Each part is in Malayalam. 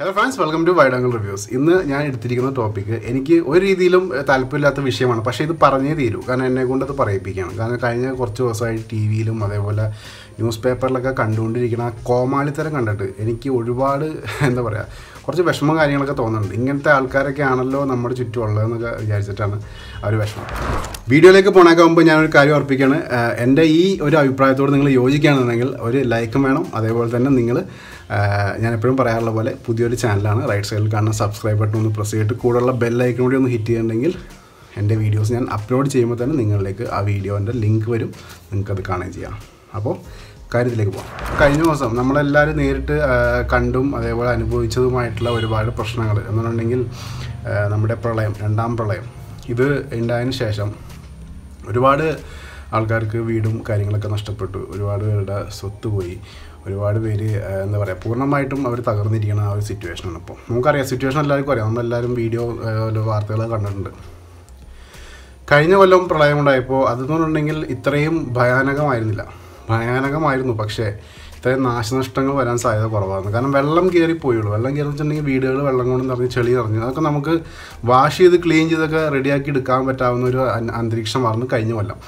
ഹലോ ഫ്രണ്ട്സ് വെൽക്കം ടു വൈഡാങ്കൽ റിവ്യൂസ് ഇന്ന് ഞാൻ എടുത്തിരിക്കുന്ന ടോപ്പിക്ക് എനിക്ക് ഒരു രീതിയിലും താല്പര്യമില്ലാത്ത വിഷയമാണ്. പക്ഷേ ഇത് പറഞ്ഞേ തീരൂ. കാരണം എന്നെ കൊണ്ടത് പറയിപ്പിക്കണം കാരണം കഴിഞ്ഞ കുറച്ച് ദിവസമായി ടി വിയിലും അതേപോലെ ന്യൂസ് പേപ്പറിലൊക്കെ കണ്ടുകൊണ്ടിരിക്കുന്ന കോമാളിത്തരം കണ്ടിട്ട് എനിക്ക് ഒരുപാട് എന്താ പറയുക കുറച്ച് വിഷമം കാര്യങ്ങളൊക്കെ തോന്നുന്നുണ്ട്. ഇങ്ങനത്തെ ആൾക്കാരൊക്കെ ആണല്ലോ നമ്മുടെ ചുറ്റുമുള്ളതെന്നൊക്കെ വിചാരിച്ചിട്ടാണ് ആ ഒരു വിഷമം. വീഡിയോയിലേക്ക് പോണേക്കാകുമ്പോൾ ഞാനൊരു കാര്യം ഉറപ്പിക്കുകയാണ്. എന്റെ ഈ ഒരു അഭിപ്രായത്തോട് നിങ്ങൾ യോജിക്കുകയാണെന്നുണ്ടെങ്കിൽ ഒരു ലൈക്കും വേണം. അതേപോലെ തന്നെ നിങ്ങൾ ഞാൻ എപ്പോഴും പറയാറുള്ള പോലെ പുതിയൊരു ചാനലാണ്. റൈറ്റ് സൈഡിൽ കാണുന്ന സബ്സ്ക്രൈബ് ബട്ടൺ ഒന്ന് പ്രസ് ചെയ്തിട്ട് കൂടെയുള്ള ബെല്ലൈക്കൺ കൂടി ഒന്ന് ഹിറ്റ് ചെയ്തിട്ടുണ്ടെങ്കിൽ എന്റെ വീഡിയോസ് ഞാൻ അപ്ലോഡ് ചെയ്യുമ്പോൾ തന്നെ നിങ്ങളിലേക്ക് ആ വീഡിയോന്റെ ലിങ്ക് വരും. നിങ്ങൾക്കത് കാണുകയും ചെയ്യാം. അപ്പോൾ കാര്യത്തിലേക്ക് പോകാം കഴിഞ്ഞ ദിവസം നമ്മളെല്ലാവരും നേരിട്ട് കണ്ടും അതേപോലെ അനുഭവിച്ചതുമായിട്ടുള്ള ഒരുപാട് പ്രശ്നങ്ങൾ എന്നുണ്ടെങ്കിൽ നമ്മുടെ പ്രളയം രണ്ടാം പ്രളയം. ഇത് ഉണ്ടായതിന് ശേഷം ഒരുപാട് ആൾക്കാർക്ക് വീടും കാര്യങ്ങളൊക്കെ നഷ്ടപ്പെട്ടു. ഒരുപാട് പേരുടെ സ്വത്ത് പോയി. ഒരുപാട് പേര് എന്താ പറയുക പൂർണമായിട്ടും അവർ തകർന്നിരിക്കുന്ന ആ ഒരു സിറ്റുവേഷനാണ് ഇപ്പോൾ നമുക്കറിയാം സിറ്റുവേഷൻ എല്ലാവർക്കും അറിയാം. നമ്മളെല്ലാവരും വീഡിയോ വാർത്തകൾ കണ്ടിട്ടുണ്ട്. കഴിഞ്ഞ കൊല്ലം പ്രളയം ഉണ്ടായപ്പോൾ അതെന്ന് പറഞ്ഞിട്ടുണ്ടെങ്കിൽ ഇത്രയും ഭയാനകമായിരുന്നില്ല. ഭയാനകമായിരുന്നു. പക്ഷേ ഇത്രയും നാശനഷ്ടങ്ങൾ വരാൻ സാധ്യത കുറവായിരുന്നു കാരണം വെള്ളം കയറിപ്പോയുള്ളൂ. വെള്ളം കയറി വെച്ചിട്ടുണ്ടെങ്കിൽ വീടുകൾ വെള്ളം കൊണ്ട് നിറഞ്ഞ് ചെളി നിറഞ്ഞു അതൊക്കെ നമുക്ക് വാഷ് ചെയ്ത് ക്ലീൻ ചെയ്തൊക്കെ റെഡിയാക്കി എടുക്കാൻ പറ്റാവുന്ന ഒരു അന്തരീക്ഷമായിരുന്നു കഴിഞ്ഞ കൊല്ലം.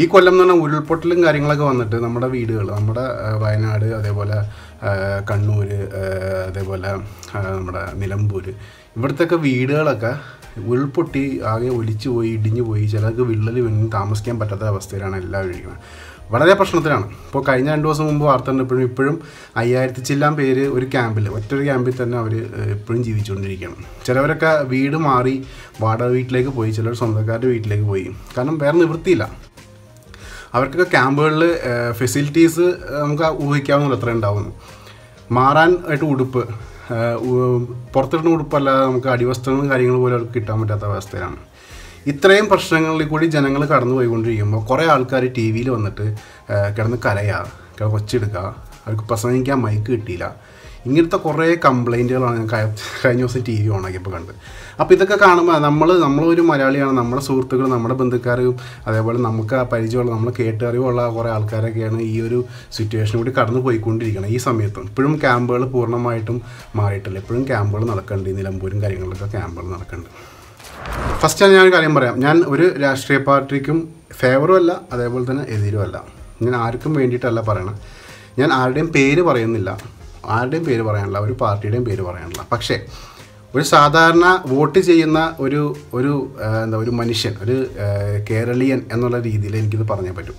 ഈ കൊല്ലം എന്ന് പറഞ്ഞാൽ ഉരുൾപൊട്ടലും കാര്യങ്ങളൊക്കെ വന്നിട്ട് നമ്മുടെ വീടുകൾ നമ്മുടെ വയനാട് അതേപോലെ കണ്ണൂർ അതേപോലെ നമ്മുടെ നിലമ്പൂർ ഇവിടുത്തെയൊക്കെ വീടുകളൊക്കെ ഉരുൾപൊട്ടി ആകെ ഒലിച്ചു പോയി ഇടിഞ്ഞു പോയി ചിലർക്ക് വിള്ളൽ വീണ് താമസിക്കാൻ പറ്റാത്ത അവസ്ഥയിലാണ് എല്ലാവരും ഇരിക്കുന്നത്. വളരെ പ്രശ്നത്തിലാണ്. ഇപ്പോൾ കഴിഞ്ഞ രണ്ട് ദിവസം മുമ്പ് വാർത്ത കണ്ടപ്പോഴും ഇപ്പോഴും അയ്യായിരത്തി ചില്ലാം പേര് ഒരു ക്യാമ്പിൽ ഒറ്റൊരു ക്യാമ്പിൽ തന്നെ അവർ ഇപ്പോഴും ജീവിച്ചുകൊണ്ടിരിക്കുകയാണ്. ചിലവരൊക്കെ വീട് മാറി വാടക വീട്ടിലേക്ക് പോയി ചിലർ സ്വന്തക്കാരുടെ വീട്ടിലേക്ക് പോയി. കാരണം വേറെ നിവൃത്തിയില്ല. അവർക്കൊക്കെ ക്യാമ്പുകളിൽ ഫെസിലിറ്റീസ് നമുക്ക് ഊഹിക്കാവുന്ന എത്ര ഉണ്ടാവുന്നു മാറാൻ ആയിട്ട് ഉടുപ്പ് പുറത്തിടുന്ന ഉടുപ്പല്ലാതെ നമുക്ക് അടിവസ്ത്രങ്ങളും കാര്യങ്ങളും പോലും അവർക്ക് കിട്ടാൻ പറ്റാത്ത അവസ്ഥയിലാണ്. ഇത്രയും പ്രശ്നങ്ങളിൽ കൂടി ജനങ്ങൾ കടന്നു പോയിക്കൊണ്ടിരിക്കുമ്പോൾ കുറേ ആൾക്കാർ ടി വിയിൽ വന്നിട്ട് കിടന്ന് കരയുക കിടന്ന് ഒച്ചെടുക്കുക അവർക്ക് പ്രസംഗിക്കാൻ മൈക്ക് കിട്ടിയില്ല. ഇങ്ങനത്തെ കുറേ കംപ്ലൈന്റുകളാണ് ഞാൻ കഴിഞ്ഞ ദിവസം ടി വി ഓണാക്കിയപ്പോൾ കണ്ട്. അപ്പോൾ ഇതൊക്കെ കാണുമ്പോൾ നമ്മൾ നമ്മളൊരു മലയാളിയാണ് നമ്മുടെ സുഹൃത്തുക്കൾ നമ്മുടെ ബന്ധുക്കാരും അതേപോലെ നമുക്ക് പരിചയമുള്ള നമ്മൾ കേട്ടറിവുള്ള കുറേ ആൾക്കാരൊക്കെയാണ് ഈ ഒരു സിറ്റുവേഷൻ കൂടി കടന്നു പോയിക്കൊണ്ടിരിക്കുന്നത് ഈ സമയത്തും. ഇപ്പോഴും ക്യാമ്പുകൾ പൂർണമായിട്ടും മാറിയിട്ടില്ല. ഇപ്പോഴും ക്യാമ്പുകൾ നടക്കുന്നുണ്ട് ഈ നിലമ്പൂരും കാര്യങ്ങളിലൊക്കെ ക്യാമ്പുകൾ നടക്കുന്നുണ്ട് ഫസ്റ്റ് ഞാൻ ഒരു കാര്യം പറയാം. ഞാൻ ഒരു രാഷ്ട്രീയ പാർട്ടിക്കും ഫേവറും അല്ല അതേപോലെ തന്നെ എതിരും അല്ല. ഞാൻ ആർക്കും വേണ്ടിയിട്ടല്ല പറയണം ഞാൻ ആരുടെയും പേര് പറയുന്നില്ല. ആരുടെയും പേര് പറയാനില്ല. ഒരു പാർട്ടിയുടെയും പേര് പറയാനില്ല. പക്ഷേ ഒരു സാധാരണ വോട്ട് ചെയ്യുന്ന ഒരു ഒരു എന്താ ഒരു മനുഷ്യൻ ഒരു കേരളീയൻ എന്നുള്ള രീതിയിൽ എനിക്കിത് പറഞ്ഞേ പറ്റും.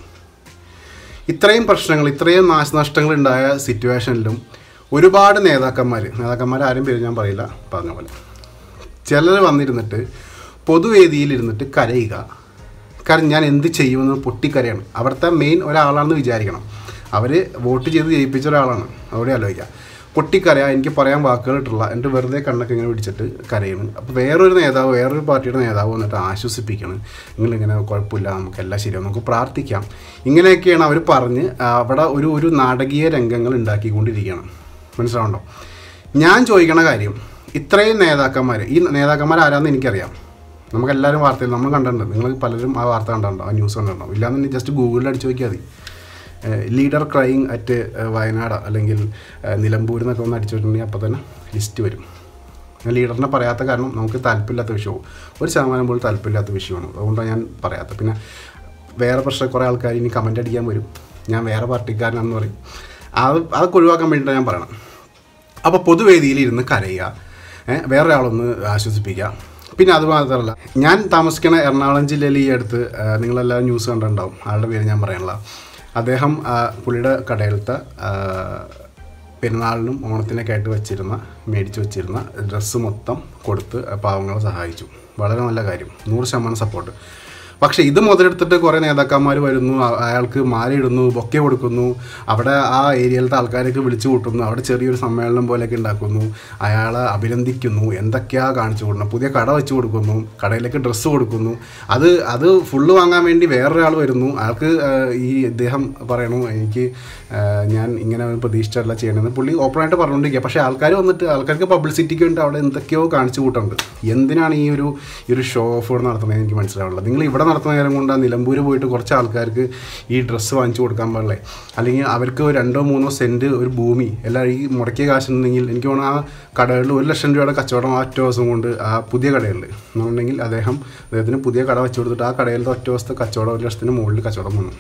ഇത്രയും പ്രശ്നങ്ങൾ ഇത്രയും നാശനഷ്ടങ്ങൾ ഉണ്ടായ സിറ്റുവേഷനിലും ഒരുപാട് നേതാക്കന്മാർ നേതാക്കന്മാർ ആരും പേര് ഞാൻ പറയില്ല പറഞ്ഞ പോലെ. ചിലർ വന്നിരുന്നിട്ട് പൊതുവേദിയിൽ ഇരുന്നിട്ട് കരയുക. കാരണം ഞാൻ എന്ത് ചെയ്യുമെന്ന് പൊട്ടിക്കരയാണ്. അവിടുത്തെ മെയിൻ ഒരാളാണെന്ന് വിചാരിക്കണം. അവർ വോട്ട് ചെയ്ത് ജയിപ്പിച്ച ഒരാളാണ്. അവിടെ ആലോചിക്കുക. പൊട്ടിക്കരയാ എനിക്ക് പറയാൻ വാക്കുകൾ ഇട്ടില്ല എന്നിട്ട് വെറുതെ കണ്ണൊക്കെ ഇങ്ങനെ പിടിച്ചിട്ട് കരയുന്നു അപ്പോൾ വേറൊരു നേതാവ് വേറൊരു പാർട്ടിയുടെ നേതാവ് വന്നിട്ട് ആശ്വസിപ്പിക്കണം. നിങ്ങളിങ്ങനെ കുഴപ്പമില്ല നമുക്ക് എല്ലാം ശരിയാവും. നമുക്ക് പ്രാർത്ഥിക്കാം. ഇങ്ങനെയൊക്കെയാണ് അവർ പറഞ്ഞ് അവിടെ ഒരു ഒരു നാടകീയ രംഗങ്ങൾ ഉണ്ടാക്കിക്കൊണ്ടിരിക്കുകയാണ്. മനസ്സിലാവണ്ടോ ഞാൻ ചോദിക്കണ കാര്യം ഇത്രയും നേതാക്കന്മാർ ഈ നേതാക്കന്മാർ ആരാന്ന് എനിക്കറിയാം. നമുക്കെല്ലാവരും വാർത്തയിൽ നമ്മൾ കണ്ടിട്ടുണ്ട്. നിങ്ങൾ പലരും ആ വാർത്ത കണ്ടിട്ടുണ്ടോ? ആ ന്യൂസ് കണ്ടിട്ടുണ്ടോ? ഇല്ലാന്നുണ്ടെങ്കിൽ ജസ്റ്റ് ഗൂഗിളിൽ അടിച്ച് നോക്കിയാൽ മതി. ലീഡർ ക്രൈങ് അറ്റ് വയനാട് അല്ലെങ്കിൽ നിലമ്പൂർ എന്നൊക്കെ ഒന്ന് അടിച്ചു വെച്ചിട്ടുണ്ടെങ്കിൽ അപ്പോൾ തന്നെ ലിസ്റ്റ് വരും. ഞാൻ ലീഡറിനെ പറയാത്ത കാരണം നമുക്ക് താല്പര്യമില്ലാത്ത വിഷയവും ഒരു ശതമാനം പോലും താല്പര്യമില്ലാത്ത വിഷയമാണ്. അതുകൊണ്ടാണ് ഞാൻ പറയാത്ത പിന്നെ വേറെ പ്രശ്നം കുറേ ആൾക്കാർ ഇനി കമന്റ് അടിക്കാൻ വരും. ഞാൻ വേറെ പാർട്ടിക്കാരനാണെന്ന് പറയും. അത് അതൊക്കെ ഒഴിവാക്കാൻ വേണ്ടിയിട്ടാണ് ഞാൻ പറയണം അപ്പോൾ പൊതുവേദിയിൽ ഇരുന്ന് കരയുക. വേറൊരാളൊന്ന് ആശ്വസിപ്പിക്കുക. പിന്നെ അത് മാത്രമല്ല ഞാൻ താമസിക്കുന്ന എറണാകുളം ജില്ലയിൽ ഈ അടുത്ത് നിങ്ങളെല്ലാവരും ന്യൂസ് കണ്ടിട്ടുണ്ടാവും. ആളുടെ പേര് ഞാൻ പറയാനുള്ള. അദ്ദേഹം പുള്ളിയുടെ കടയിലത്തെ പെരുന്നാളിനും ഓണത്തിനൊക്കെ ആയിട്ട് വെച്ചിരുന്ന മേടിച്ച് വെച്ചിരുന്ന ഡ്രസ്സ് മൊത്തം കൊടുത്ത് പാവങ്ങളെ സഹായിച്ചു. വളരെ നല്ല കാര്യം. നൂറ് ശതമാനം സപ്പോർട്ട് പക്ഷേ ഇത് മുതലെടുത്തിട്ട് കുറേ നേതാക്കന്മാർ വരുന്നു അയാൾക്ക് മാലയിടുന്നു ബൊക്കെ കൊടുക്കുന്നു. അവിടെ ആ ഏരിയയിലത്തെ ആൾക്കാരൊക്കെ വിളിച്ചു കൂട്ടുന്നു. അവിടെ ചെറിയൊരു സമ്മേളനം പോലെയൊക്കെ ഉണ്ടാക്കുന്നു. അയാളെ അഭിനന്ദിക്കുന്നു. എന്തൊക്കെയാ കാണിച്ചു കൊടുക്കുന്നത് പുതിയ കട വെച്ച് കൊടുക്കുന്നു. കടയിലേക്ക് ഡ്രസ്സ് കൊടുക്കുന്നു. അത് അത് ഫുള്ള് വാങ്ങാൻ വേണ്ടി വേറൊരാൾ വരുന്നു. അയാൾക്ക് ഈ ഇദ്ദേഹം പറയണു എനിക്ക് ഞാൻ ഇങ്ങനെ പ്രതീക്ഷിച്ചല്ല ചെയ്യണമെന്ന് പുള്ളി ഓപ്പണായിട്ട് പറഞ്ഞുകൊണ്ടിരിക്കുക. പക്ഷേ ആൾക്കാർ വന്നിട്ട് ആൾക്കാർക്ക് പബ്ലിസിറ്റിക്ക് വേണ്ടി അവിടെ എന്തൊക്കെയോ കാണിച്ചു കൂട്ടുന്നുണ്ട് എന്തിനാണ് ഈ ഒരു ഈ ഒരു ഷോ ഓഫ് നടത്തുന്നത് എനിക്ക് മനസ്സിലാവുള്ളത് നിങ്ങൾ ഇവിടെ നടത്തുന്ന നേരം കൊണ്ട് ആ നിലമ്പൂർ പോയിട്ട് കുറച്ച് ആൾക്കാർക്ക് ഈ ഡ്രസ്സ് വാങ്ങിച്ചു കൊടുക്കാൻ പാടില്ലേ? അല്ലെങ്കിൽ അവർക്ക് രണ്ടോ മൂന്നോ സെന്റ് ഒരു ഭൂമി എല്ലാം ഈ മുടക്കിയ കാശുണ്ടെങ്കിൽ എനിക്ക് തോന്നുന്നു ആ കടകളിൽ ഒരു ലക്ഷം രൂപയുടെ കച്ചവടം ആ ഒറ്റ ദിവസം കൊണ്ട് ആ പുതിയ കടകളിൽ എന്നുണ്ടെങ്കിൽ അദ്ദേഹം അദ്ദേഹത്തിന് പുതിയ കട വെച്ചു കൊടുത്തിട്ട് ആ കടയിലത്തെ ഒറ്റ ദിവസത്തെ കച്ചവടം ഒരു ലക്ഷത്തിന് മുകളിൽ കച്ചവടം വന്നു.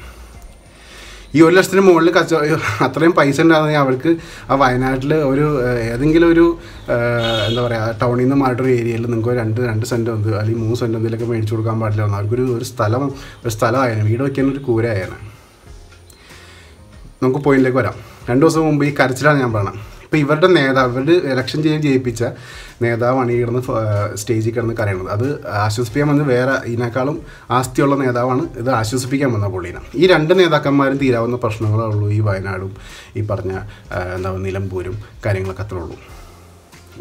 ഈ ഒരു ലക്ഷത്തിന് മുകളിൽ കച്ചവടം അത്രയും പൈസ ഉണ്ടാകുന്നെങ്കിൽ അവർക്ക് ആ വയനാട്ടിൽ ഒരു ഏതെങ്കിലും ഒരു എന്താ പറയുക ടൗണിൽ നിന്ന് മാറിയിട്ടൊരു ഏരിയയിൽ നിങ്ങൾക്ക് രണ്ട് രണ്ട് സെന്റ് വന്ന് അല്ലെങ്കിൽ മൂന്ന് സെന്റ് എന്തെങ്കിലുമൊക്കെ മേടിച്ചു കൊടുക്കാൻ പാടില്ല. വന്നു അവർക്കൊരു ഒരു സ്ഥലം ഒരു സ്ഥലമായാണ് വീട് വയ്ക്കാൻ ഒരു കൂരയാണ് നമുക്ക് പോയിന്റിലേക്ക് വരാം. രണ്ട് ദിവസം മുമ്പ് ഈ കരച്ചിലാണ് ഞാൻ പറയണം ഇപ്പോൾ ഇവരുടെ നേതാവ് ഇവരുടെ ഇലക്ഷൻ ചെയ്ത് ജയിപ്പിച്ച നേതാവാണ് ഈ കിടന്ന് സ്റ്റേജിൽ കിടന്ന് കരയണത്. അത് ആശ്വസിപ്പിക്കാൻ വന്ന് വേറെ ഇതിനേക്കാളും ആസ്തിയുള്ള നേതാവാണ്. ഇത് ആശ്വസിപ്പിക്കാൻ വന്ന പുള്ളീനെ. ഈ രണ്ട് നേതാക്കന്മാരും തീരാവുന്ന പ്രശ്നങ്ങളേ ഉള്ളൂ ഈ വയനാടും ഈ പറഞ്ഞ എന്താ നിലമ്പൂരും കാര്യങ്ങളൊക്കെ അത്രേ ഉള്ളൂ.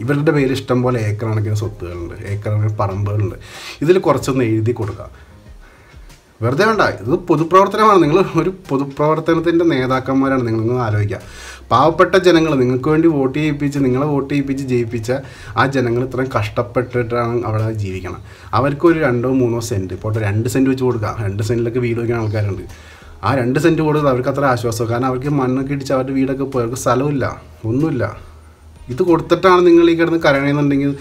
ഇവരുടെ പേര് ഇഷ്ടം പോലെ സ്വത്തുകളുണ്ട്. ഏക്കർ പറമ്പുകളുണ്ട്. ഇതിൽ കുറച്ചൊന്ന് എഴുതി കൊടുക്കുക വെറുതെ വേണ്ട. ഇത് പൊതുപ്രവർത്തനമാണ്. നിങ്ങൾ ഒരു പൊതുപ്രവർത്തനത്തിന്റെ നേതാക്കന്മാരാണ്. നിങ്ങൾ നിങ്ങൾ ആലോചിക്കുക. പാവപ്പെട്ട ജനങ്ങൾ നിങ്ങൾക്ക് വേണ്ടി വോട്ട് ചെയ്യിപ്പിച്ച് നിങ്ങളെ വോട്ട് ചെയ്യിപ്പിച്ച് ജയിപ്പിച്ച ആ ജനങ്ങൾ ഇത്രയും കഷ്ടപ്പെട്ടിട്ടാണ് അവിടെ ജീവിക്കണം. അവർക്കൊരു രണ്ടോ മൂന്നോ സെന്റ് ഇപ്പോൾ രണ്ട് സെന്റ് വെച്ച് കൊടുക്കുക രണ്ട് സെന്റിലൊക്കെ വീട് വയ്ക്കുന്ന ആൾക്കാരുണ്ട്. ആ രണ്ട് സെന്റ് കൊടുത്ത് അവർക്ക് അത്ര ആശ്വാസം കാരണം അവർക്ക് മണ്ണൊക്കെ ഇടിച്ച് അവരുടെ വീടൊക്കെ പോയി. അവർക്ക് സ്ഥലമില്ല ഒന്നുമില്ല. ഇത് കൊടുത്തിട്ടാണ് നിങ്ങൾ ഈ കിടന്ന് കരയണമെന്നുണ്ടെങ്കിൽ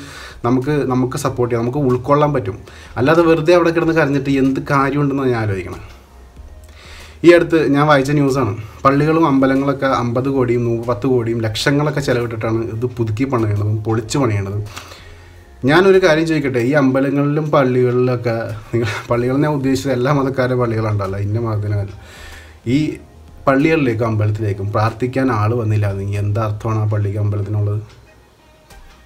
നമുക്ക് നമുക്ക് സപ്പോർട്ട് ചെയ്യാം നമുക്ക് ഉൾക്കൊള്ളാൻ പറ്റും. അല്ലാതെ വെറുതെ അവിടെ കിടന്ന് കരഞ്ഞിട്ട് എന്ത് കാര്യമുണ്ടെന്ന് ഞാൻ ആലോചിക്കണം. ഈ അടുത്ത് ഞാൻ വായിച്ച ന്യൂസാണ് പള്ളികളും അമ്പലങ്ങളൊക്കെ അമ്പത് കോടിയും നൂ പത്ത് കോടിയും ലക്ഷങ്ങളൊക്കെ ചിലവിട്ടിട്ടാണ് ഇത് പുതുക്കി പണിയണതും പൊളിച്ച് പണിയണതും. ഞാനൊരു കാര്യം ചോദിക്കട്ടെ ഈ അമ്പലങ്ങളിലും പള്ളികളിലൊക്കെ നിങ്ങൾ പള്ളികൾ ഞാൻ ഉദ്ദേശിച്ചത് എല്ലാ മതക്കാരുടെ പള്ളികളുണ്ടല്ലോ ഇന്ന മതത്തിനല്ല. ഈ പള്ളികളിലേക്കും അമ്പലത്തിലേക്കും പ്രാർത്ഥിക്കാൻ ആൾ വന്നില്ല എന്താ അർത്ഥമാണ് ആ പള്ളിക്ക് അമ്പലത്തിനുള്ളത്?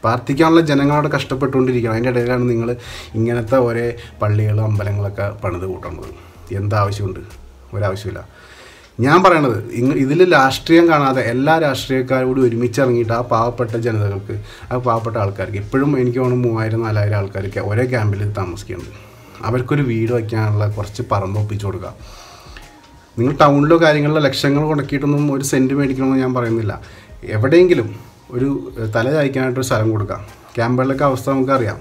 പ്രാർത്ഥിക്കാനുള്ള ജനങ്ങളോട് കഷ്ടപ്പെട്ടുകൊണ്ടിരിക്കണം. അതിന്റെ ഇടയിലാണ് നിങ്ങൾ ഇങ്ങനത്തെ ഒരേ പള്ളികളും അമ്പലങ്ങളൊക്കെ പണിത് കൂട്ടുന്നത് എന്താവശ്യമുണ്ട്? ഒരാവശ്യമില്ല. ഞാൻ പറയണത് ഇതിൽ രാഷ്ട്രീയം കാണാതെ എല്ലാ രാഷ്ട്രീയക്കാരോടും ഒരുമിച്ചിറങ്ങിയിട്ട് ആ പാവപ്പെട്ട ജനതകൾക്ക് ആ പാവപ്പെട്ട ആൾക്കാർക്ക് ഇപ്പോഴും എനിക്ക് തോന്നുന്നു മൂവായിരം നാലായിരം ആൾക്കാർക്ക് ഒരേ ക്യാമ്പിൽ താമസിക്കുന്നുണ്ട്. അവർക്കൊരു വീട് വയ്ക്കാനുള്ള കുറച്ച് പറമ്പ് ഒപ്പിച്ചു കൊടുക്കുക നിങ്ങൾ ടൗണിലോ കാര്യങ്ങളിലോ ലക്ഷങ്ങൾ മുടക്കിയിട്ടൊന്നും ഒരു സെന്റ് മേടിക്കണമെന്ന് ഞാൻ പറയുന്നില്ല. എവിടെയെങ്കിലും ഒരു തല ചായ്ക്കാനായിട്ടൊരു സ്ഥലം കൊടുക്കാം. ക്യാമ്പുകളിലൊക്കെ അവസ്ഥ നമുക്കറിയാം.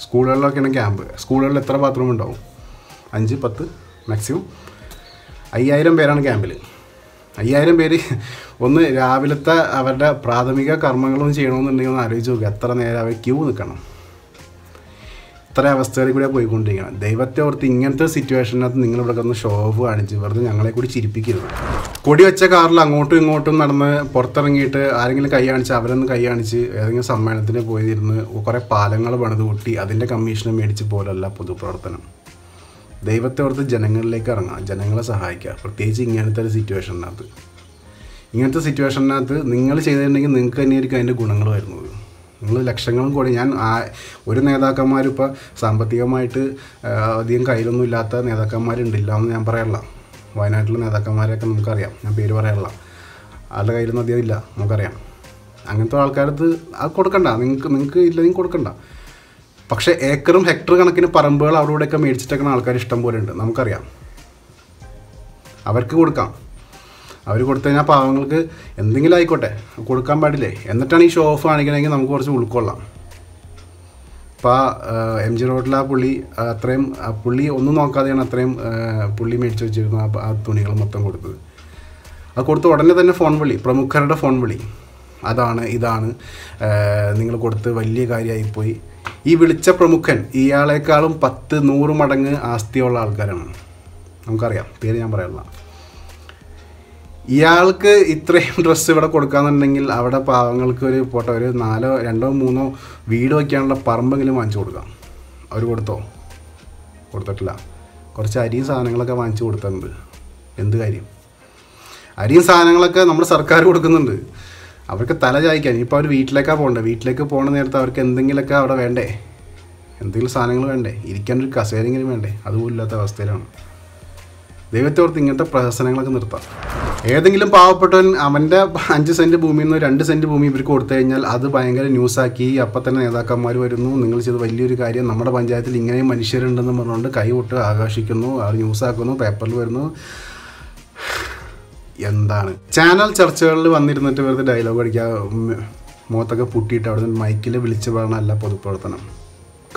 സ്കൂളുകളിലൊക്കെയാണ് ക്യാമ്പ്. സ്കൂളുകളിൽ എത്ര ബാത്റൂം ഉണ്ടാവും? അഞ്ച് പത്ത് മാക്സിമം അയ്യായിരം പേരാണ് ക്യാമ്പിൽ അയ്യായിരം പേര് ഒന്ന് രാവിലത്തെ അവരുടെ പ്രാഥമിക കർമ്മങ്ങളൊന്നും ചെയ്യണമെന്നുണ്ടെങ്കിൽ ഒന്ന് ആലോചിച്ച് നോക്കുക എത്ര നേരം അവർ ക്യൂ നിൽക്കണം? ഇത്ര അവസ്ഥകളിൽ കൂടെ പോയിക്കൊണ്ടിരിക്കണം ദൈവത്തെ ഓർത്ത് ഇങ്ങനത്തെ സിറ്റുവേഷനകത്ത് നിങ്ങൾ ഇവിടെ കിടന്ന് ഷോ ഓഫ് കാണിച്ച് വെറുതെ ഞങ്ങളെ കൂടി ചിരിപ്പിക്കരുത്. കൊടി വെച്ച കാറിൽ അങ്ങോട്ടും ഇങ്ങോട്ടും നടന്ന് പുറത്തിറങ്ങിയിട്ട് ആരെങ്കിലും കൈ കാണിച്ച് അവരൊന്ന് കൈ കാണിച്ച് ഏതെങ്കിലും സമ്മേളനത്തിന് പോയിരുന്ന് കുറേ പാലങ്ങൾ പണിത് കൂട്ടി അതിന്റെ കമ്മീഷൻ മേടിച്ച് പോലല്ല പൊതുപ്രവർത്തനം. ദൈവത്തെ ഓർത്ത് ജനങ്ങളിലേക്ക് ഇറങ്ങുക ജനങ്ങളെ സഹായിക്കുക പ്രത്യേകിച്ച് ഇങ്ങനത്തെ ഒരു സിറ്റുവേഷനകത്ത് ഇങ്ങനത്തെ സിറ്റുവേഷനകത്ത് നിങ്ങൾ ചെയ്തിട്ടുണ്ടെങ്കിൽ നിങ്ങൾക്ക് തന്നെയായിരിക്കും അതിന്റെ ഗുണങ്ങൾ വരുന്നത്. നിങ്ങൾ ലക്ഷങ്ങളും കൂടി ഞാൻ ആ ഒരു നേതാക്കന്മാരിപ്പോൾ സാമ്പത്തികമായിട്ട് അധികം കയ്യിലൊന്നും ഇല്ലാത്ത നേതാക്കന്മാരുണ്ടില്ല എന്ന് ഞാൻ പറയാനുള്ള. വയനാട്ടിലെ നേതാക്കന്മാരെയൊക്കെ നമുക്കറിയാം. ഞാൻ പേര് പറയാനുള്ള. ആളുടെ കയ്യിലൊന്നും അധികം ഇല്ല നമുക്കറിയാം. അങ്ങനത്തെ ആൾക്കാരത്ത് അത് കൊടുക്കണ്ട. നിങ്ങൾക്ക് നിങ്ങൾക്ക് ഇല്ലെങ്കിൽ കൊടുക്കണ്ട. പക്ഷേ ഏക്കറും ഹെക്ടർ കണക്കിന് പറമ്പുകൾ അവിടെ ഇവിടെയൊക്കെ മേടിച്ചിട്ടേക്കുന്ന ആൾക്കാർ ഇഷ്ടം പോലെ ഉണ്ട്. നമുക്കറിയാം. അവർക്ക് കൊടുക്കാം. അവർ കൊടുത്തു കഴിഞ്ഞാൽ പാവങ്ങൾക്ക് എന്തെങ്കിലും ആയിക്കോട്ടെ കൊടുക്കാൻ പാടില്ലേ. എന്നിട്ടാണ് ഈ ഷോ ഓഫ് കാണിക്കണമെങ്കിൽ നമുക്ക് കുറച്ച് ഉൾക്കൊള്ളാം. ഇപ്പോൾ എം ജി റോഡിൽ ആ പുള്ളി അത്രയും ആ പുള്ളി ഒന്നും നോക്കാതെയാണ് അത്രയും പുള്ളി മേടിച്ച് വെച്ചിരുന്ന ആ- ആ തുണികൾ മൊത്തം കൊടുത്തത്. അത് കൊടുത്ത ഉടനെ തന്നെ ഫോൺ വിളി പ്രമുഖരുടെ ഫോൺ വിളി. അതാണ് ഇതാണ് നിങ്ങൾ കൊടുത്ത് വലിയ കാര്യമായിപ്പോയി ഈ വിളിച്ച പ്രമുഖൻ ഇയാളെക്കാളും പത്ത് നൂറ് മടങ്ങ് ആസ്തിയുള്ള ആൾക്കാരാണ്. നമുക്കറിയാം പേര് ഞാൻ പറയാനുള്ള ഇയാൾക്ക് ഇത്രയും ഡ്രസ്സ് ഇവിടെ കൊടുക്കാന്നുണ്ടെങ്കിൽ അവിടെ പാവങ്ങൾക്ക് ഒരു പോട്ടെ ഒരു നാലോ രണ്ടോ മൂന്നോ വീട് വയ്ക്കാനുള്ള പറമ്പെങ്കിലും വാങ്ങിച്ചു കൊടുക്കാം. അവർ കൊടുത്തോ? കൊടുത്തിട്ടില്ല. കുറച്ച് അരിയും സാധനങ്ങളൊക്കെ വാങ്ങിച്ചു കൊടുത്തിട്ടുണ്ട്. എന്ത് കാര്യം? അരിയും സാധനങ്ങളൊക്കെ നമ്മുടെ സർക്കാർ കൊടുക്കുന്നുണ്ട്. അവർക്ക് തല ചായ്ക്കാൻ. ഇപ്പോൾ അവർ വീട്ടിലേക്കാണ് പോകേണ്ടത് വീട്ടിലേക്ക് പോണ നേരത്ത് അവർക്ക് എന്തെങ്കിലുമൊക്കെ അവിടെ വേണ്ടേ? എന്തെങ്കിലും സാധനങ്ങൾ വേണ്ടേ? ഇരിക്കാനൊരു കസേരെങ്കിലും വേണ്ടേ? അതുപോലും ഇല്ലാത്ത അവസ്ഥയിലാണ്. ദൈവത്തെ ഓർത്ത് ഇങ്ങനത്തെ പ്രഹസനങ്ങളൊക്കെ നിർത്താം. ഏതെങ്കിലും പാവപ്പെട്ടവൻ അവന്റെ അഞ്ച് സെന്റ് ഭൂമിയിൽ നിന്ന് രണ്ട് സെന്റ് ഭൂമി ഇവർക്ക് കൊടുത്തു കഴിഞ്ഞാൽ അത് ഭയങ്കര ന്യൂസാക്കി അപ്പം തന്നെ നേതാക്കന്മാർ വരുന്നു നിങ്ങൾ ചെയ്ത് വലിയൊരു കാര്യം നമ്മുടെ പഞ്ചായത്തിൽ ഇങ്ങനെയും മനുഷ്യരുണ്ടെന്ന് പറഞ്ഞുകൊണ്ട് കൈവിട്ട് ആഘോഷിക്കുന്നു അത് ന്യൂസാക്കുന്നു പേപ്പറിൽ വരുന്നു. എന്താണ്? ചാനൽ ചർച്ചകളിൽ വന്നിരുന്നിട്ട് വെറുതെ ഡയലോഗ് അടിക്കുക മുഖത്തൊക്കെ പൊട്ടിയിട്ട് അവിടെ നിന്ന് മൈക്കിൽ വിളിച്ച് പറഞ്ഞല്ല പൊതുപ്രവർത്തനം.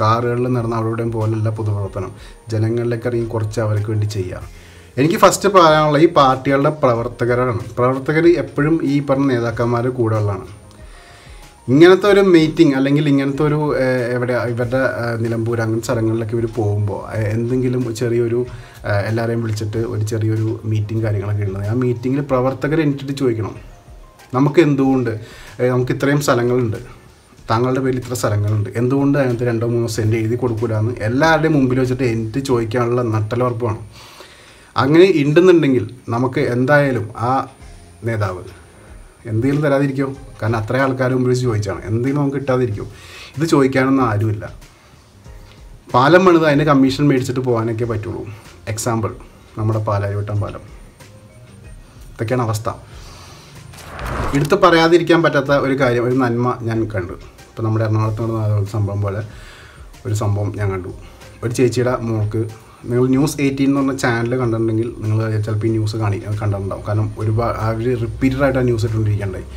കാറുകളിൽ നടന്ന അവിടെയും പോലെയല്ല പൊതുപ്രവർത്തനം. ജനങ്ങളിലേക്ക് ഇറങ്ങി കുറച്ച് അവർക്ക് വേണ്ടി ചെയ്യാം. എനിക്ക് ഫസ്റ്റ് പറയാനുള്ള ഈ പാർട്ടികളുടെ പ്രവർത്തകരാണ്. പ്രവർത്തകർ എപ്പോഴും ഈ പറഞ്ഞ നേതാക്കന്മാരുടെ കൂടെ ഉള്ളതാണ് ഇങ്ങനത്തെ ഒരു മീറ്റിംഗ് അല്ലെങ്കിൽ ഇങ്ങനത്തെ ഒരു എവിടെ ഇവരുടെ നിലമ്പൂർ അങ്ങനത്തെ സ്ഥലങ്ങളിലൊക്കെ ഇവർ പോകുമ്പോൾ എന്തെങ്കിലും ചെറിയൊരു എല്ലാവരെയും വിളിച്ചിട്ട് ഒരു ചെറിയൊരു മീറ്റിംഗ് കാര്യങ്ങളൊക്കെ ഉള്ളത് ആ മീറ്റിങ്ങിൽ പ്രവർത്തകർ എനിക്കിട്ട് ചോദിക്കണം. നമുക്ക് എന്തുകൊണ്ട്? നമുക്ക് ഇത്രയും സ്ഥലങ്ങളുണ്ട്. താങ്കളുടെ പേരിൽ ഇത്ര സ്ഥലങ്ങളുണ്ട്. എന്തുകൊണ്ട് അതിനകത്ത് രണ്ടോ മൂന്നോ സെന്റ് എഴുതി കൊടുക്കൂലെന്ന് എല്ലാവരുടെയും മുമ്പിൽ വെച്ചിട്ട് എനിക്ക് ചോദിക്കാനുള്ള നട്ടലുറപ്പാണ് അങ്ങനെ ഉണ്ടെന്നുണ്ടെങ്കിൽ നമുക്ക് എന്തായാലും ആ നേതാവ് എന്തെങ്കിലും തരാതിരിക്കും. കാരണം അത്രയും ആൾക്കാർ വെച്ച് ചോദിച്ചാണ്. എന്തെങ്കിലും നമുക്ക് കിട്ടാതിരിക്കും. ഇത് ചോദിക്കാനൊന്നും ആരുമില്ല. പാലം പണിത് അതിന്റെ കമ്മീഷൻ മേടിച്ചിട്ട് പോകാനൊക്കെ പറ്റുള്ളൂ. എക്സാമ്പിൾ നമ്മുടെ പാലാരിവട്ടം പാലം. ഇതൊക്കെയാണ് അവസ്ഥ. എടുത്ത് പറയാതിരിക്കാൻ പറ്റാത്ത ഒരു കാര്യം ഒരു നന്മ ഞാൻ കണ്ടു. ഇപ്പോൾ നമ്മുടെ എറണാകുളത്ത് നടന്ന സംഭവം പോലെ ഒരു സംഭവം ഞാൻ കണ്ടു. ഒരു ചേച്ചിയുടെ മോൾക്ക് നിങ്ങൾ ന്യൂസ് എയ്റ്റീൻ എന്ന് പറഞ്ഞ ചാനൽ കണ്ടിട്ടുണ്ടെങ്കിൽ നിങ്ങൾ ചിലപ്പോൾ ഈ ന്യൂസ് കാണി കണ്ടിട്ടുണ്ടാവും. കാരണം ഒരുപാട് അവർ റിപ്പീറ്റഡ് ആയിട്ട് ആ ന്യൂസ് ഇട്ടുകൊണ്ടിരിക്കണ്ടായി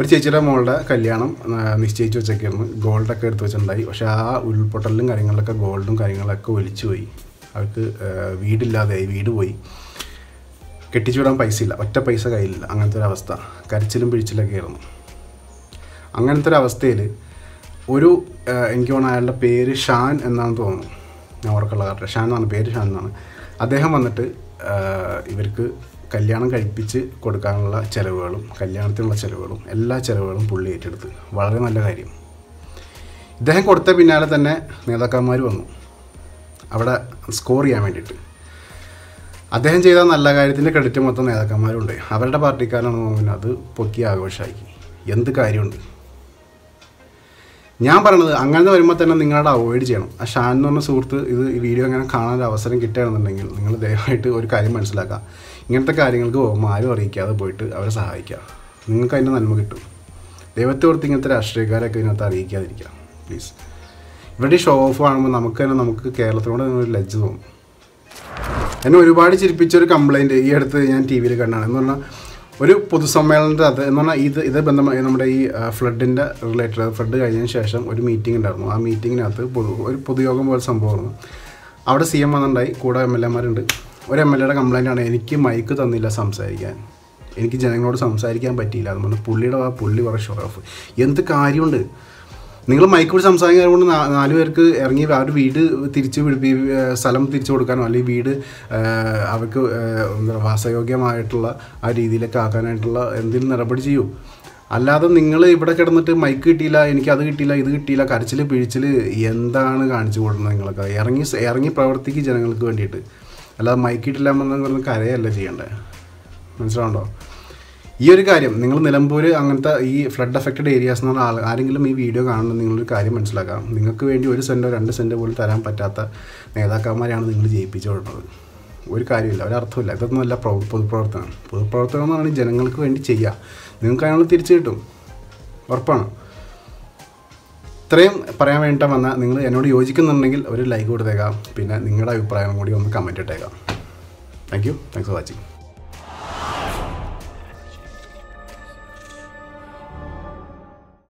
ഒരു ചേച്ചിയുടെ മോളുടെ കല്യാണം നിശ്ചയിച്ച് വെച്ചൊക്കെയായിരുന്നു ഗോൾഡൊക്കെ എടുത്ത് വെച്ചിട്ടുണ്ടായി. പക്ഷേ ആ ഉരുൾപൊട്ടലിലും കാര്യങ്ങളിലൊക്കെ ഗോൾഡും കാര്യങ്ങളൊക്കെ ഒലിച്ചു പോയി. അവർക്ക് വീടില്ലാതെയായി വീട് പോയി. കെട്ടിച്ചു വിടാൻ പൈസ ഇല്ല. ഒറ്റ പൈസ കയ്യിലില്ല. അങ്ങനത്തെ ഒരു അവസ്ഥ. കരച്ചിലും പിഴിച്ചിലൊക്കെ ആയിരുന്നു. അങ്ങനത്തെ ഒരു അവസ്ഥയിൽ ഒരു എനിക്ക് തോന്നുന്നു അയാളുടെ പേര് ഷാൻ എന്നാണ് തോന്നുന്നു. ഞാൻ ഓർക്കുള്ള കാരണം. ഷാൻ എന്നാണ് പേര് ഷാൻ എന്നാണ്. അദ്ദേഹം വന്നിട്ട് ഇവർക്ക് കല്യാണം കഴിപ്പിച്ച് കൊടുക്കാനുള്ള ചിലവുകളും കല്യാണത്തിനുള്ള ചിലവുകളും എല്ലാ ചിലവുകളും പുള്ളി ഏറ്റെടുത്ത്. വളരെ നല്ല കാര്യം. ഇദ്ദേഹം കൊടുത്ത പിന്നാലെ തന്നെ നേതാക്കന്മാർ വന്നു. അവിടെ സ്കോർ ചെയ്യാൻ വേണ്ടിയിട്ട്. അദ്ദേഹം ചെയ്ത നല്ല കാര്യത്തിന്റെ ക്രെഡിറ്റ് മൊത്തം നേതാക്കന്മാരുണ്ട്. അവരുടെ പാർട്ടിക്കാരാണെന്ന് പറഞ്ഞാൽ അത് പൊക്കി ആഘോഷമാക്കി എന്ത് കാര്യമുണ്ട്? ഞാൻ പറയണത് അങ്ങനെ വരുമ്പോൾ തന്നെ നിങ്ങളത് അവോയ്ഡ് ചെയ്യണം. ആ ഷാൻ എന്ന് പറഞ്ഞ സുഹൃത്ത് ഇത് ഈ വീഡിയോ അങ്ങനെ കാണാൻ ഒരു അവസരം കിട്ടുകയാണെന്നുണ്ടെങ്കിൽ നിങ്ങൾ ദയവായിട്ട് ഒരു കാര്യം മനസ്സിലാക്കുക. ഇങ്ങനത്തെ കാര്യങ്ങൾക്ക് പോകുമ്പോൾ ആരും അറിയിക്കാതെ പോയിട്ട് അവരെ സഹായിക്കുക. നിങ്ങൾക്ക് അതിന്റെ നന്മ കിട്ടും. ദൈവത്തെ ഓർത്ത് ഇങ്ങനത്തെ രാഷ്ട്രീയക്കാരൊക്കെ ഇതിനകത്ത് അറിയിക്കാതിരിക്കുക. പ്ലീസ് ഇവരുടെ ഷോ ഓഫ് കാണുമ്പോൾ നമുക്ക് തന്നെ നമുക്ക് കേരളത്തിനോട് ഒരു ലജ്ജ തോന്നും. എന്നെ ഒരുപാട് ചിരിപ്പിച്ച ഒരു കംപ്ലൈന്റ് ഈ അടുത്ത് ഞാൻ ടി വിയിൽ കണ്ടാണ്. എന്ന് പറഞ്ഞാൽ ഒരു പൊതുസമ്മേളനത്തിന് അത് എന്ന് പറഞ്ഞാൽ ഇത് ഇത് ബന്ധമായി നമ്മുടെ ഈ ഫ്ലഡിന്റെ റിലേറ്റഡ് ഫ്ലഡ് കഴിഞ്ഞതിന് ശേഷം ഒരു മീറ്റിംഗ് ഉണ്ടായിരുന്നു. ആ മീറ്റിങ്ങിനകത്ത് പൊതു ഒരു പൊതുയോഗം പോലെ സംഭവമായിരുന്നു. അവിടെ സി എം വന്നിട്ടുണ്ടായി കൂടെ എം എൽ എമാരുണ്ട് ഒരു എം എൽ എയുടെ കംപ്ലൈന്റ് ആണ് എനിക്ക് മൈക്ക് തന്നില്ല സംസാരിക്കാൻ. എനിക്ക് ജനങ്ങളോട് സംസാരിക്കാൻ പറ്റിയില്ല. പറഞ്ഞാൽ പുള്ളിയുടെ ആ പുള്ളി കുറേ ഷോ ഓഫ് എന്ത് കാര്യമുണ്ട്? നിങ്ങൾ മൈക്ക് സംസാരിക്കാൻ കൊണ്ട് നാല് പേർക്ക് ഇറങ്ങി ഒരു വീട് തിരിച്ചു പിടിപ്പി സ്ഥലം തിരിച്ചു കൊടുക്കാനോ അല്ലെങ്കിൽ വീട് അവർക്ക് എന്താ വാസയോഗ്യമായിട്ടുള്ള ആ രീതിയിലൊക്കെ ആക്കാനായിട്ടുള്ള എന്തെങ്കിലും നടപടി ചെയ്യൂ. അല്ലാതെ നിങ്ങൾ ഇവിടെ കിടന്നിട്ട് മൈക്ക് കിട്ടിയില്ല എനിക്ക് അത് കിട്ടിയില്ല ഇത് കിട്ടിയില്ല കരച്ചിൽ പിഴിച്ചിൽ എന്താണ് കാണിച്ചു കൊടുക്കുന്നത് നിങ്ങളൊക്കെ? ഇറങ്ങി ഇറങ്ങി പ്രവർത്തിക്ക് ജനങ്ങൾക്ക് വേണ്ടിയിട്ട്. അല്ലാതെ മൈക്ക് കിട്ടില്ല എന്ന് പറഞ്ഞ് കരയല്ല ചെയ്യേണ്ടത് മനസ്സിലാവുണ്ടോ ഈ ഒരു കാര്യം നിങ്ങൾ നിലമ്പൂർ അങ്ങനത്തെ ഈ ഫ്ലഡ് അഫക്റ്റഡ് ഏരിയാസ് എന്ന് പറഞ്ഞ ആൾ ആരെങ്കിലും ഈ വീഡിയോ കാണുന്ന നിങ്ങളൊരു കാര്യം മനസ്സിലാക്കാം. നിങ്ങൾക്ക് വേണ്ടി ഒരു സെന്റോ രണ്ട് സെന്റോ പോലും തരാൻ പറ്റാത്ത നേതാക്കന്മാരെയാണ് നിങ്ങൾ ജയിപ്പിച്ചു കൊടുക്കുന്നത് ഒരു കാര്യമില്ല ഒരർത്ഥമില്ല ഇതൊന്നും അല്ല പ്രവ- പൊതുപ്രവർത്തനം. പൊതുപ്രവർത്തനം എന്ന് പറഞ്ഞാൽ ജനങ്ങൾക്ക് വേണ്ടി ചെയ്യുക നിങ്ങൾക്ക് അതിനുള്ള തിരിച്ചു കിട്ടും. ഉറപ്പാണ്. ഇത്രയും പറയാൻ വേണ്ടിയിട്ട് വന്ന. നിങ്ങൾ എന്നോട് യോജിക്കുന്നുണ്ടെങ്കിൽ ഒരു ലൈക്ക് കൊടുത്തേക്കാം. പിന്നെ നിങ്ങളുടെ അഭിപ്രായം കൂടി ഒന്ന് കമന്റ് ഇട്ടേക്കാം. Thank you thanks for watching